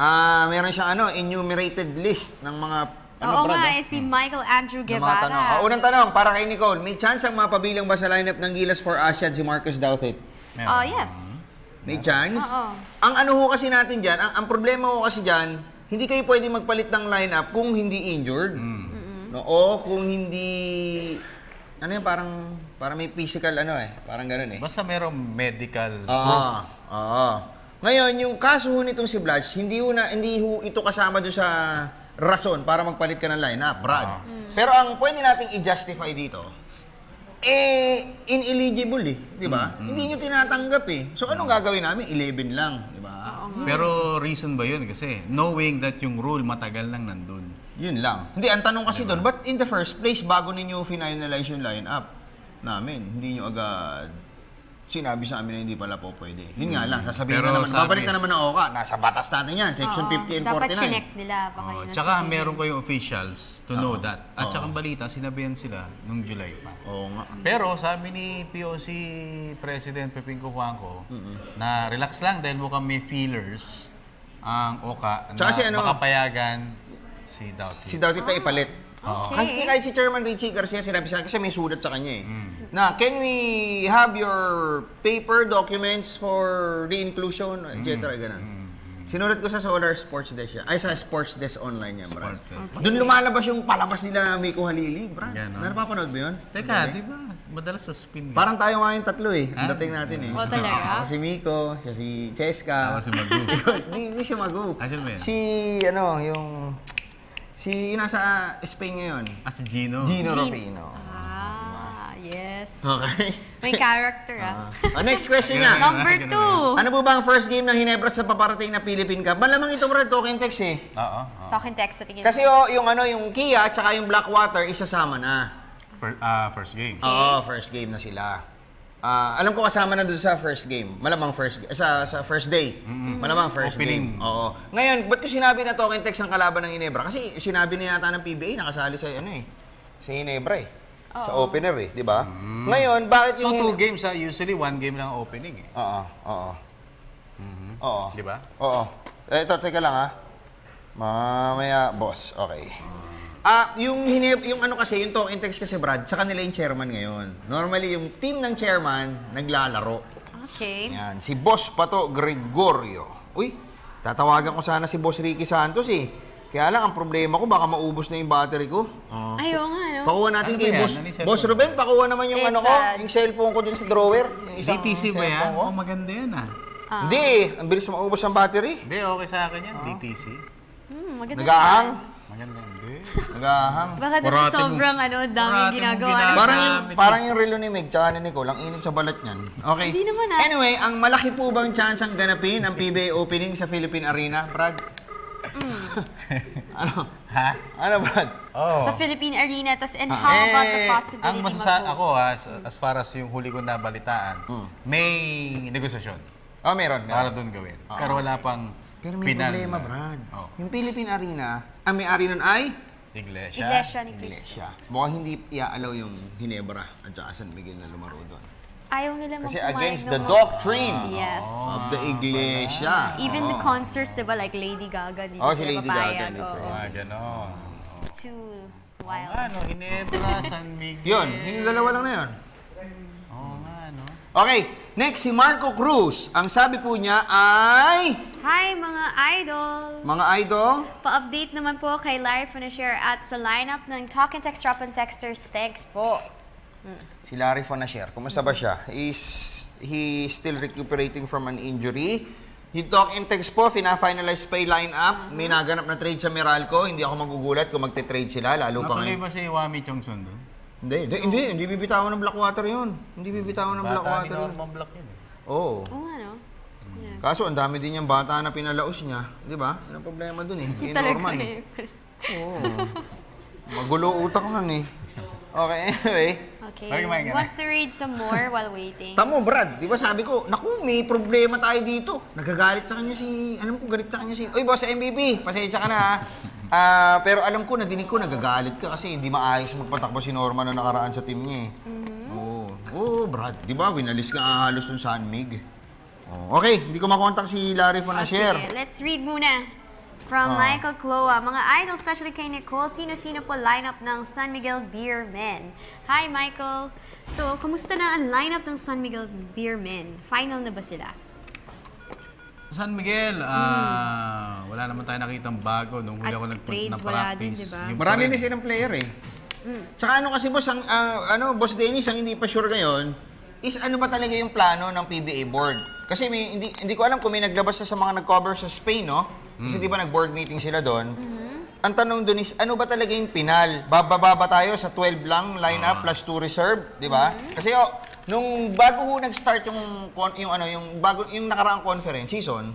Ah, meron siyang ano, enumerated list ng mga ano, Oo Brad, nga, eh, si Michael Andrew mga tanong. Guevara. Ah, unang tanong, para kay Nicole, may chance ang mapabilang ba sa lineup ng Gilas for Asiad si Marcus Douthit? Oh, yes. May chance? Oo. Ang ano ho kasi natin dyan, ang, ang problema ho kasi dyan, hindi kayo pwede magpalit ng lineup kung hindi injured. No? O kung hindi... Ano yun, parang, parang may physical ano eh. Parang ganun eh. Basta merong medical Ah, proof. oo. Ngayon, yung kaso ho nitong si Blatch, hindi ho, na, hindi ho ito kasama doon sa rason para magpalit ka ng lineup, Brad. Pero ang pwede nating i-justify dito, eh, ineligible eh, di ba? Hindi nyo tinatanggap eh. So, anong gagawin namin? 11 lang, di ba? Pero reason ba yun? Kasi knowing that yung rule matagal nang nandun. Yun lang. Hindi, ang tanong kasi doon, but in the first place, bago ninyo finalize yung lineup namin, hindi nyo agad sinabi sa amin na hindi pala po pwede. Yun nga lang, sasabihin Pero na naman, sabi- babalik na naman ng OKA, nasa batas natin yan, section Oo. 50 and 49. Dapat chinek nila pa kayo na Tsaka sabihin. meron kayong officials to know Oo. that. At Oo. tsaka balita, sinabihan sila nung July pa. Oo nga. Pero sabi ni POC President Peping Cuanco na relax lang dahil mukhang may feelers ang OKA na Tsaka si ano- makapayagan si Doughty. Si Doughty tayo ipalit. Oo. Kasi kahit si Chairman Richie Garcia, sinabi sa akin, kasi may sulat sa kanya eh. Mm. Na, can we have your paper documents for the inclusion, etc. Mm. Ganun. Sinulat ko sa Solar Sports Desk siya. Ay, sa Sports Desk Online niya, Brad. Desk. Doon lumalabas yung palabas nila Miko Halili, Brad. Yan, no? Napapanood mo yun? Teka, di ba? Madalas sa spin. Parang tayo nga yung tatlo eh. Ang Ah? dating natin eh. Oh, talaga? Ako si Miko, siya si Cheska. Ako si Magu. Hindi, hindi siya Magu. Ah, sino ba yan? Si, ano, yung... Si, yung nasa Spain ngayon. Ah, si Gino. Gino. Rufino. Ah, yes. Okay. May character ah. Ah, next question na. Number two. Ano po ba ang first game ng Hinebra sa paparating na Philippine Cup? Malamang ito Brad, token text eh. Oo. Talking text sa tingin Kasi oh, yung ano, yung Kia at saka yung Blackwater isasama na. First, ah, first game. Oo, first game na sila. Ah, alam ko kasama na doon sa first game. Malamang first sa sa first day. Malamang first Opening. game. Oo. Ngayon, ba't ko sinabi na token text ang kalaban ng Ginebra? Kasi sinabi na yata ng PBA nakasali sa ano eh. Sa Ginebra eh. Sa opener eh, di ba? Ngayon, bakit So, yung two games, ah, usually one game lang ang opening eh. Oo, oo. Oo. Di ba? Oo. Eh, ito, teka lang ha. Mamaya, boss. Okay. Ah, yung hinip, yung ano kasi, yung token text kasi Brad, sa kanila yung chairman ngayon. Normally, yung team ng chairman naglalaro. Okay. Yan, si Boss Pato Gregorio. Uy, tatawagan ko sana si Boss Ricky Santos eh. Kaya lang, ang problema ko, baka maubos na yung battery ko. Oh. Ayaw nga, no? Pakuha natin Ano kay yan? Boss. Ano cellphone? Boss Ruben, pakuha naman yung It's, ano ko, uh, yung cellphone ko dun sa drawer. Yung isang DTC ba yan? ko. Oh, maganda yan ah. Ah. Hindi eh, ang bilis maubos ang battery. Hindi, okay sa akin yan. DTC. Hmm, maganda Nag-ahang? Maganda, hindi. Nag-ahang. Baka kasi Parati mo- sobrang ano, daming parati mong ginagawa. ginagawa. ng- Parang yung, Gamit parang yung relo ni Meg tsaka ni Nicole, ang init sa balat niyan. Okay. Hindi naman, ah. Anyway, ang malaki po bang chance ang ganapin ang PBA opening sa Philippine Arena, Brad? ano? Ha? Ano, Brad? Oh. Sa Philippine Arena. Tas, and how about the Eh, possibility ang masasa mag-host? ako ha, as, as far as yung huli ko na balitaan, Hmm. may negosasyon Oh, meron. para meron. doon gawin. Oo. Pero wala pang Pero may pinal problema, na- Brad. Oh. Yung Philippine Arena, ang may-ari nun ay? Iglesia. Iglesia ni Cristo. Iglesia. Mukhang hindi iaalaw yung Hinebra at saka San Miguel na lumaro doon. Ayaw nila Kasi against the doctrine Yes. of the Iglesia. Even the Oo. concerts, di ba, like Lady Gaga, di Oh, oh, si Lady. Gaga, di Oo. pa. Mga ganon. Too wild. Ano, Ginebra, San Miguel. Yun, yung dalawa lang na yun. Okay, next si Marco Cruz. Ang sabi po niya ay, Hi, mga idol! mga idol, Pa-update naman po kay Larry Funashare at sa lineup ng Talk and Text, Drop and Texters. Thanks po. si Larry Fonasher. Kumusta ba siya? Is he still recuperating from an injury? Yung talk and text po, fina-finalize pa yung lineup. May naganap na trade sa Meralco. Hindi ako magugulat kung magte-trade sila, lalo pa Natuloy ngayon. ba si Wami Chongson doon? Hindi, hindi, hindi, hindi bibitawan ng Blackwater yun. Hindi bibitawan ng Bata ni Blackwater yun. Norman Black yun. eh. Oo. Oo nga, no? Yeah. Kaso ang dami din yung bata na pinalaos niya. Di ba? Yan ang problema dun eh. Talaga Norman eh. eh. Oo. Magulo utak nun eh. Okay, anyway. Okay. Na? Want to read some more while waiting? Tamo, Brad. Di ba sabi ko, naku, may problema tayo dito. Nagagalit sa kanya si, alam ko, galit sa kanya si, Uy, boss, MVP, pasensya ka na ha. Ah, pero alam ko, nadinig ko, nagagalit ka kasi hindi maayos magpatakbo si Norman na nakaraan sa team niya eh. Oo. Oo, Brad. Di ba, winalis ka halos dun sa Mig. Oh, okay, hindi ko makontak si Larry Oh, Fonasher. sige, let's read muna. From Ah. Michael Cloa, mga idol, especially kay Nicole, sino-sino po lineup ng San Miguel Beer Men? Hi, Michael. So, kamusta na ang lineup ng San Miguel Beer Men? Final na ba sila? San Miguel, ah, wala naman tayo nakitang bago nung huli At ako nagpunta trades, ng wala practice. diba? Yung Marami din silang player eh. Mm. Tsaka ano kasi boss, ang, ah, ano, boss Dennis, ang hindi pa sure ngayon, is ano ba talaga yung plano ng PBA board? Kasi may, hindi, hindi ko alam kung may naglabas na sa mga nag-cover sa Spain, no? Kasi Mm. di ba nag-board meeting sila doon? Ang tanong doon is, ano ba talaga yung pinal? Bababa ba tayo sa 12 lang lineup plus 2 reserve, di ba? Kasi oh, nung bago ho nag-start yung, yung, ano, yung, bago, yung nakaraang conference season,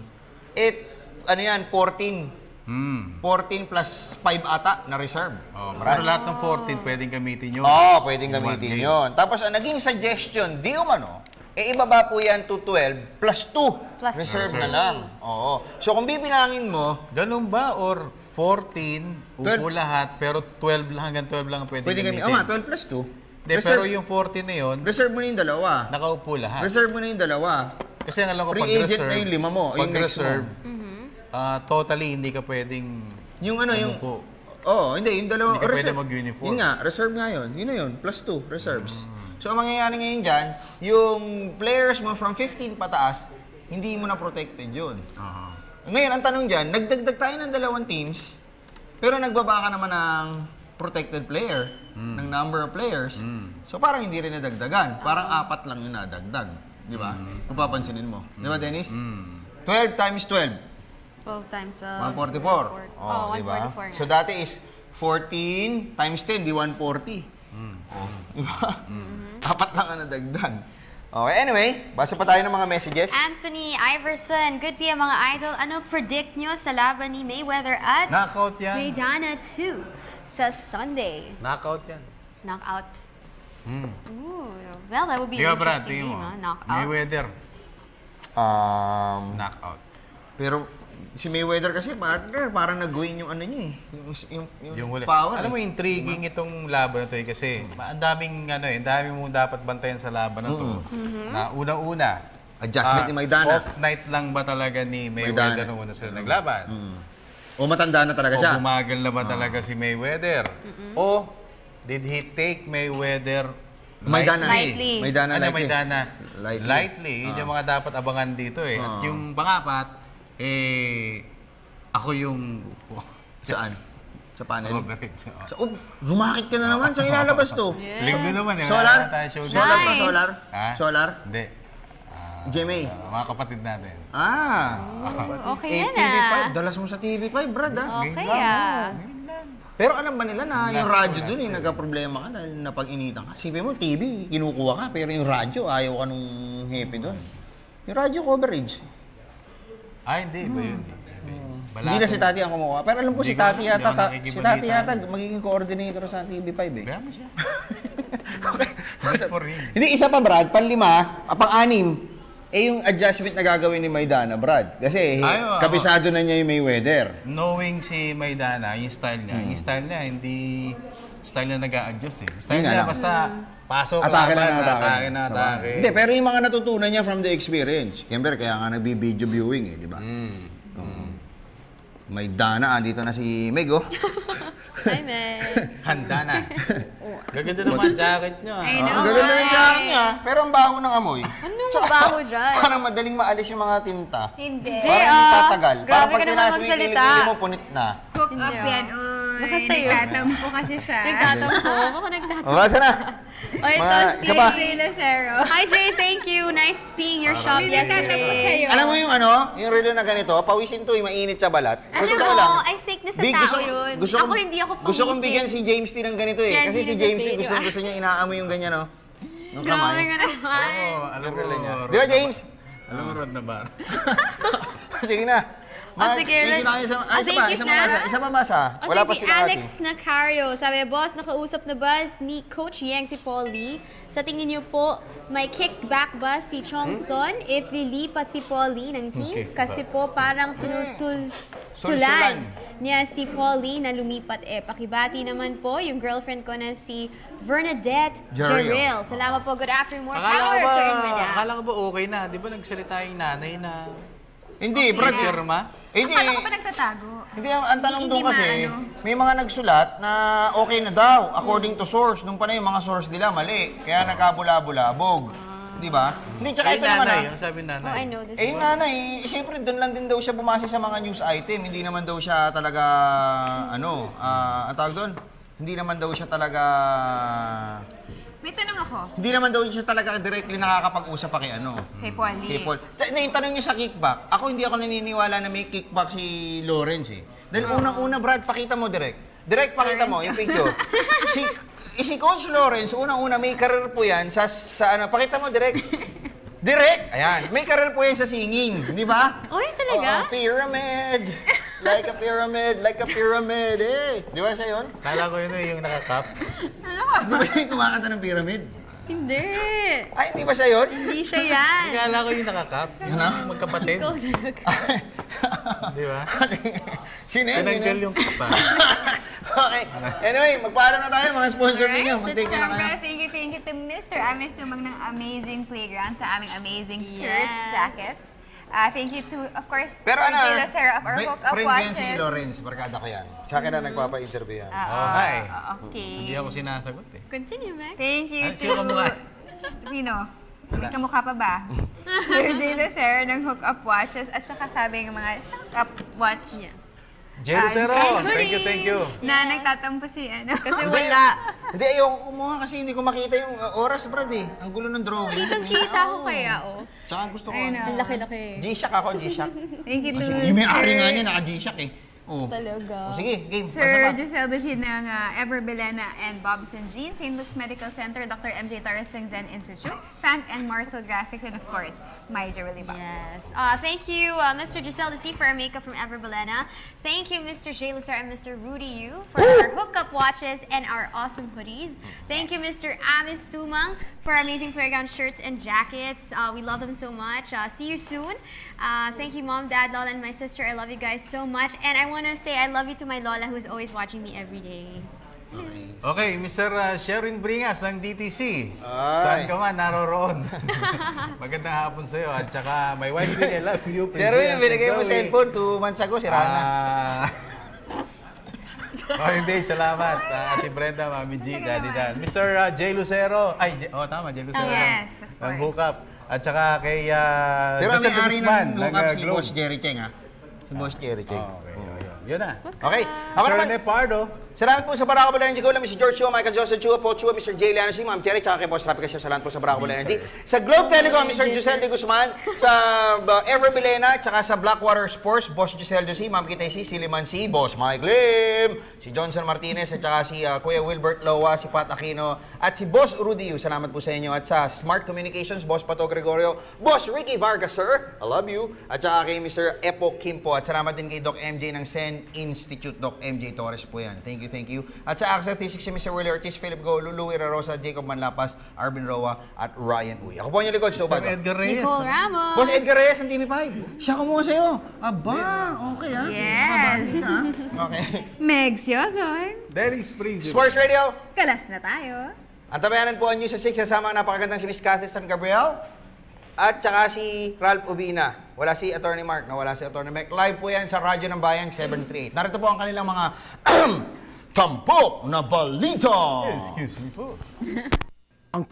it, ano yan, 14. Hmm. 14 plus 5 ata na reserve. Oh, Brad. pero lahat ng 14 pwedeng gamitin yun. Oo, oh, pwedeng gamitin yon. Tapos ang naging suggestion, di umano, eh ibaba po yan to 12 plus 2. Plus reserve na lang. Oo. So kung bibilangin mo, Ganun ba? Or 14, upo 12. lahat, pero 12 lang hanggang 12 lang ang pwedeng pwede gamitin. gamitin. Oo nga, 12 plus 2. Hindi, pero yung 14 na yun, reserve mo na yung dalawa. nakaupo lahat. Reserve mo na yung dalawa. Kasi ang alam ko, Free pag agent reserve, na yung lima mo, yung next mo. reserve, ah, totally hindi ka pwedeng Yung ano, yung... umupo. Oo, hindi, yung dalawa. Hindi ka pwede reserve. mag-uniform. Yun nga, reserve nga yun. Yun na yun, plus 2, reserves. So, ang mangyayari ngayon dyan, yung players mo from 15 pataas, hindi mo na protected yun. Aha. Ngayon, ang tanong dyan, nagdagdag tayo ng dalawang teams, pero nagbaba ka naman ng protected player, ng number of players. So parang hindi rin nadagdagan. Parang apat lang yung nadagdag. Di ba? Kung papansinin mo. Di ba, Dennis? 12 times 12. 12 times 12. 144. Oh, di ba? 144 nga. So dati is 14 times 10, di 140. Oh, diba? Apat lang ang nadagdag. Okay, anyway, basa pa tayo ng mga messages. Anthony Iverson, good PM mga idol. Ano predict nyo sa laban ni Mayweather at Knockout yan. Maidana 2 sa Sunday? Knockout yan. Knockout. Hmm. Ooh, well, that would be ba, Brad? interesting Tingin game, mo. ah. Knockout. Mayweather. Um, Knockout. Pero si Mayweather kasi partner, parang nag-win yung ano niya eh. Yung, yung, yung, Yung huli. power. Alam mo, eh. intriguing itong laban na to eh, kasi ang daming ano eh, ang daming mo dapat bantayan sa laban na to. Mhm. Na unang-una, Adjustment ah, ni Maidana. Off night lang ba talaga ni Mayweather Maidana. nung una sila naglaban? O matanda na talaga o siya. bumagal na ba talaga si Mayweather? O did he take Mayweather Maidana. lightly? Lightly. Maidana ano, lightly. Maidana? Lightly. Lightly. Yun Ah. yung mga dapat abangan dito eh. At Ah. yung pangapat, eh, ako yung... Saan? Sa panel? Oo. So, oh, lumakit ka na naman. Saan ilalabas to? Linggo naman eh. Solar? Wala tayo Solar pa, Nice. solar? Ha? Solar? Hindi. Jimmy? mga kapatid natin. Ah. okay yan Eh, TV5, ah. dalas mo sa TV5, Brad ah. Okay ah. Pero alam ba nila na yung radyo dun eh, nagka-problema ka dahil napag-initan ka. Sipin mo, TV, kinukuha ka, pero yung radyo, ayaw ka nung happy dun. Yung radyo coverage. Ah, hindi. Iba yun. Iba yun. Hindi na si Tati ang kumuha. Pero alam ko si Tati yata, si. Tati yata magiging coordinator sa TV5 eh. Kaya mo siya. Him. Hindi, isa pa Brad, panlima, ah, pang-anim, eh yung adjustment na gagawin ni Maidana, Brad. Kasi Ay, oo, kabisado na niya yung Mayweather. Knowing si Maidana, yung style niya, yung style niya, hindi style na nag adjust eh. Style Yun nga niya lang. basta pasok, Atake laban, na atake. atake na atake. Hindi, pero yung mga natutunan niya from the experience. Siyempre, kaya nga nagbi-video viewing eh, di ba? Mm. May Dana, andito na si Meg, oh. Hi, Meg. Handa na. Gaganda naman jacket niya. I know, Ang gaganda ng right? jacket niya, pero ang baho ng amoy. Anong baho dyan? Parang madaling maalis yung mga tinta. Hindi. Parang ah. hindi tatagal. Grabe Parang pag ka naman yung magsalita. kilikili mo, punit na. Cook up Hindi, yan. ah. Uy, Baka sa'yo. nagtatampo kasi siya. Nagtatampo? Ako nagtatampo. Mabasa na. O ito Mga- si isa pa. Jay Lucero. Hi, Jay. Thank you. Nice seeing your shop nagtatampo yesterday. sa'yo. Alam mo yung ano, yung relo na ganito, pawisin to, yung mainit sa balat. Sa Alam totoo mo, lang. I think nasa Big, tao gusto, yun. Gusto ako kong- hindi ako pawisin. Gusto kong bigyan si James T ng ganito eh. Yan, Kasi hindi si James T, gusto gusto, gusto niya inaamoy yung ganyan, oh. Ng Grabe kamay. ka naman. Oo, alam mo. Di ba, James? Alam mo, Rod na ba? Sige na. Oh, sige, thank you na kayo sa... ah, isa pa, isa pa basa. Isa pa basa. O Wala pa si sila Alex ate. Nacario, sabi, boss, nakausap na ba ni Coach Yang si Paul Lee? Sa tingin niyo po, may kickback ba si Chong Son if lilipat si Paul Lee ng team? Kickback. Kasi po parang sinusul Sulsulan. sulan niya si Paul Lee na lumipat eh. Pakibati naman po yung girlfriend ko na si Bernadette Jarrell. Salamat po. Good afternoon. More Akala power, ba, Sir akala ko ba okay na? Di ba nagsalita yung nanay na... Hindi, Brad. Pirma? Eh, Hindi. Akala ko pa nagtatago. Hindi, ang, ang tanong doon kasi, maano. may mga nagsulat na okay na daw, according to source. Nung pa na yung mga source nila, mali. Kaya nagkabula-bulabog. Di ba? Hindi, tsaka Ay, ito naman nanay. ah. Yung sabi nanay. Oh, I know this Eh, yung one. nanay, eh, siyempre doon lang din daw siya bumase sa mga news item. Hindi naman daw siya talaga, ano, ah, ang tawag doon? Hindi naman daw siya talaga, May tanong ako. hindi naman daw siya talaga directly nakakapag-usap pa kay ano. Kay Paul Lee. Kay Paul. Na- Yung tanong niyo sa kickback, ako hindi ako naniniwala na may kickback si Lawrence eh. Dahil unang-una, Brad, pakita mo direct. Direct pakita mo yung picture. si, eh, si Coach Lawrence, unang-una, may career po yan sa, sa ano, pakita mo direct. Direct! Ayan, may career po yan sa singing, di ba? Uy, talaga? Oo, pyramid! Like a pyramid, like a pyramid, eh. Di ba siya yun? Kala ko yun eh, yung nakakap. Di ba siya yung kumakanta ng pyramid? Hindi. Ay, hindi ba siya yun? Hindi siya yan. Kala ko yung nakakap. Yung magkapatid. Ikaw talaga. Di ba? Sino yun? Tinanggal yung kapa. okay. Anyway, magpaalam na tayo mga sponsor Alright, ninyo. Mag-take na kayo. thank you, thank you to Mr. Amis Tumang ng Amazing Playground sa aming amazing shirts, Yes. jackets. Ah, thank you to, of course, Pero to ano, Jayla Sarah of our may- Hook Up friend yan si Watches. Lawrence, barkada ko yan. Sa akin na nagpapa-interview yan. Ah, Oh, hi. ah, okay. Hindi ako sinasagot eh. Continue, Mac. Thank you to... sino kamukha? Sino? Wala. May kamukha pa ba? Sir Jay Lucero ng Hook Up Watches at saka sabi ng mga Hook Up Watch. Jay Ah, Lucero, Jay thank you, thank you. Na nagtatampo si ano. Kasi Hindi. wala. Hindi, ayoko kumuha kasi hindi ko makita yung uh, oras, Brad eh. Ang gulo ng drawing. Kitang-kita ko kaya, oh. Tsaka gusto ko. Ayun ano. na. Ang laki-laki. G-Shock ako, G-Shock. Thank you to Yung may-ari nga niya, naka-G-Shock eh. Oh. Talaga. O, sige, game. Sir. Giselle Duchin ng uh, Ever Belena and Bobson Jean, St. Luke's Medical Center, Dr. MJ Taras Zen Institute, Frank and Marcel Graphics, and of course, my Jewelry Box. Yes. Uh, thank you, uh, Mr. Giselle Ducy for our makeup from Ever Belena. Thank you, Mr. Jay Lazar and Mr. Rudy Yu for our hookup watches and our awesome hoodies. Thank you, Mr. Amis Tumang for our amazing playground shirts and jackets. Uh, we love them so much. Uh, see you soon. Uh, thank you, Mom, Dad, Lola, and my sister. I love you guys so much. And I want to say I love you to my Lola who is always watching me every day. Okay, Mr. uh, Sherin Bringas ng DTC. Ay. Saan ka man naroroon? Magandang hapon sa'yo. At saka, my wife din, I love you. Pero Princess binigay mo Zoe. cellphone, two months ago, sira na. Ah. oh, hindi. Salamat. Ah, Ate Brenda, Mami G, Daddy Dan. Mr. uh, Jay Lucero. Ay, J- oh, tama, Jay Lucero. Oh, yes, of Ng course. hookup. At saka kay uh, Pero Joseph Guzman ng hookup uh, si. Boss Jerry Cheng, ha? Si Boss Jerry Cheng. Oh, okay, yun. Yun na. Okay. Ako Sir naman, Nepardo. Salamat po sa Barako Bula Energy Gola, Mr. George Chua, Michael Joseph Chua, Paul Chua, Mr. Jay Liano, si Ma'am Cherry, tsaka kay Boss Rapi kasi salamat po sa Barako Bula Energy. Sa Globe Telecom, Mr. De Guzman, sa uh, Ever Bilena, tsaka sa Blackwater Sports, Boss Giselle de si, Ma'am Kitay si, Siliman si, Boss Mike Lim, si Johnson Martinez, at tsaka si uh, Kuya Wilbert Lowa, si Pat Aquino, at si Boss Rudy Yu. Salamat po sa inyo. At sa Smart Communications, Boss Pato Gregorio, Boss Ricky Vargas, sir, I love you. At tsaka kay Mr. Epo Kimpo. At salamat din kay Doc MJ ng Sen Institute, Doc MJ Torres po yan. Thank you, thank you. At sa Access 360, Mr. Willie Ortiz, Philip Go, Lulu Rosa, Jacob Manlapas, Arvin Roa, at Ryan Uy. Ako po ang likod, Sto Mr. Edgar Reyes. Nicole Ramos. Boss Edgar Reyes ng TV5. Siya kumuha sa'yo. Aba, okay ha. Yes. Okay. Megs Yoson. Derry Springs. Sports Radio. Kalas na tayo. Ang tabayanan po ang News at 6 kasama ang napakagandang si Miss Cathy San Gabriel at saka si Ralph Ubina. Wala si Attorney Mark, nawala si Attorney Mac. Live po yan sa Radyo ng Bayan 738. Narito po ang kanilang mga tampok na balita. Excuse me po. Ang